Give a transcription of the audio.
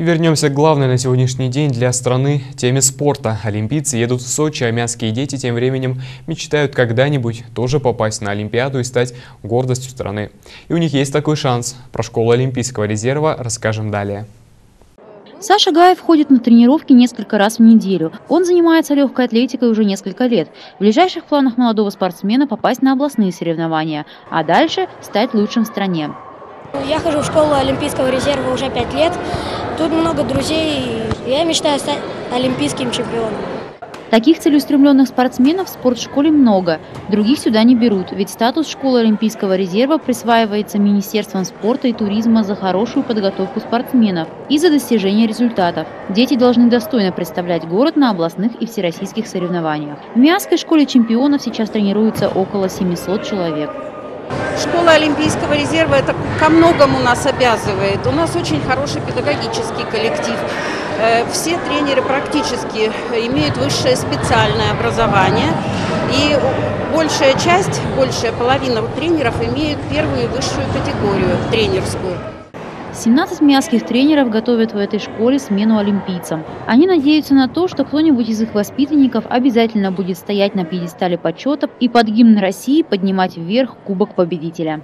И вернемся к главной на сегодняшний день для страны теме спорта. Олимпийцы едут в Сочи, а мянские дети тем временем мечтают когда-нибудь тоже попасть на Олимпиаду и стать гордостью страны. И у них есть такой шанс. Про школу Олимпийского резерва расскажем далее. Саша Гаев ходит на тренировки несколько раз в неделю. Он занимается легкой атлетикой уже несколько лет. В ближайших планах молодого спортсмена попасть на областные соревнования, а дальше стать лучшим в стране. Я хожу в школу Олимпийского резерва уже пять лет. Тут много друзей. Я мечтаю стать олимпийским чемпионом. Таких целеустремленных спортсменов в спортшколе много. Других сюда не берут, ведь статус школы Олимпийского резерва присваивается Министерством спорта и туризма за хорошую подготовку спортсменов и за достижение результатов. Дети должны достойно представлять город на областных и всероссийских соревнованиях. В Миасской школе чемпионов сейчас тренируется около 700 человек. Школа Олимпийского резерва это ко многому нас обязывает. У нас очень хороший педагогический коллектив. Э, все тренеры практически имеют высшее специальное образование. И большая часть, большая половина тренеров имеют первую и высшую категорию тренерскую. 17 миасских тренеров готовят в этой школе смену олимпийцам. Они надеются на то, что кто-нибудь из их воспитанников обязательно будет стоять на пьедестале почета и под гимн России поднимать вверх Кубок Победителя.